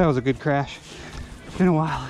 That was a good crash. It's Been a while.